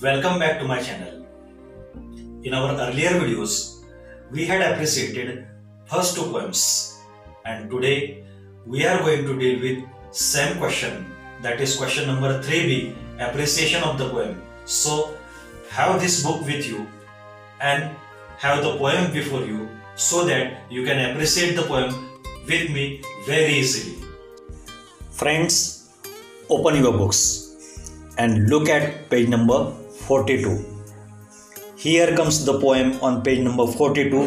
Welcome back to my channel. In our earlier videos, we had appreciated first two poems and today we are going to deal with same question that is question number 3b appreciation of the poem. So have this book with you and have the poem before you so that you can appreciate the poem with me very easily. Friends, open your books and look at page number 42. Here comes the poem on page number 42,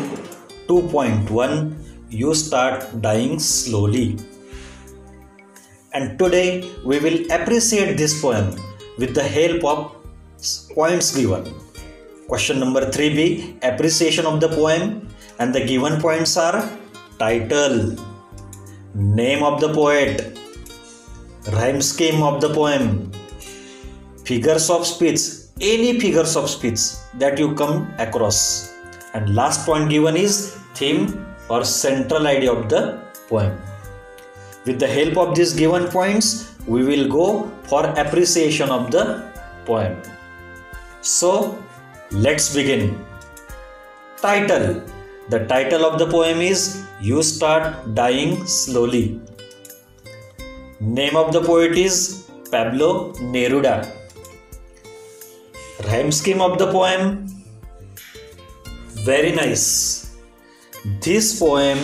2.1. You start dying slowly. And today we will appreciate this poem with the help of points given. Question number 3b appreciation of the poem and the given points are title, name of the poet, rhyme scheme of the poem, figures of speech, any figures of speech that you come across. And last point given is theme or central idea of the poem. With the help of these given points, we will go for appreciation of the poem. So, let's begin. Title The title of the poem is You Start Dying Slowly. Name of the poet is Pablo Neruda. Rhyme scheme of the poem Very nice. This poem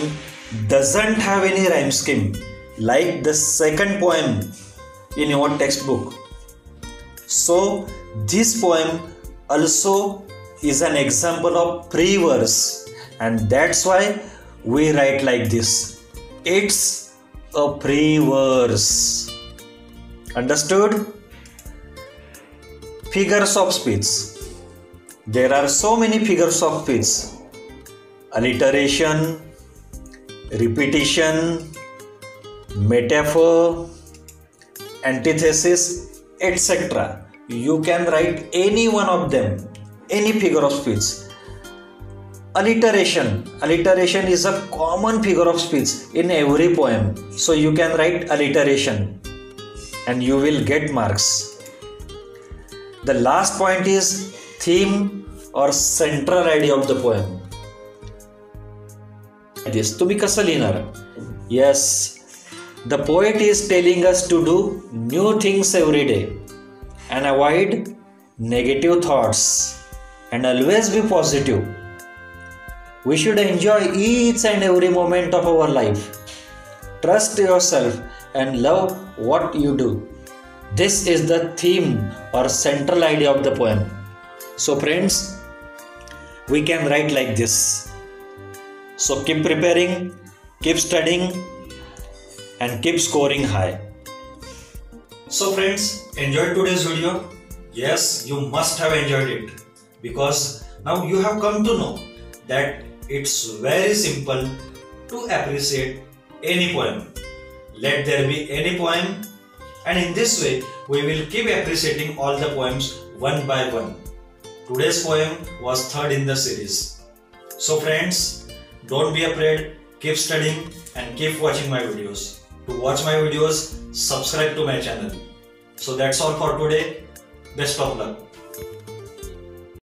doesn't have any rhyme scheme like the second poem in your textbook. So, this poem also is an example of free verse, and that's why we write like this. It's a free verse. Understood? Figures of speech. There are so many figures of speech alliteration, repetition, metaphor, antithesis, etc. You can write any one of them, any figure of speech. Alliteration. Alliteration is a common figure of speech in every poem. So you can write alliteration and you will get marks. The last point is theme or central idea of the poem. This तुम्ही कसं लिहिणार yes the poet is telling us to do new things every day and avoid negative thoughts and always be positive we should enjoy each and every moment of our life trust your self and love what you do this is the theme or central idea of the poem. So friends we can write like this. So keep preparing keep studying and keep scoring high. So friends enjoyed today's video? Yes you must have enjoyed it. Because now you have come to know that it's very simple to appreciate any poem. Let there be any poem and in this way we will keep appreciating all the poems one by one. Today's poem was third in the series. So friends, don't be afraid, keep studying and keep watching my videos. To watch my videos, subscribe to my channel. So that's all for today. Best of luck.